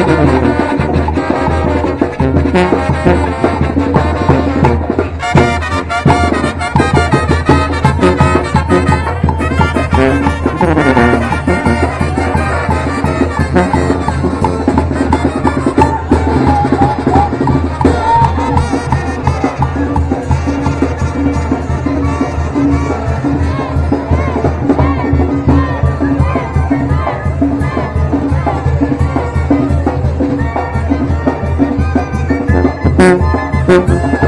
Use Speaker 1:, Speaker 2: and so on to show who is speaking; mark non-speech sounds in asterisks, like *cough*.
Speaker 1: Thank *laughs* you. Música hum, hum.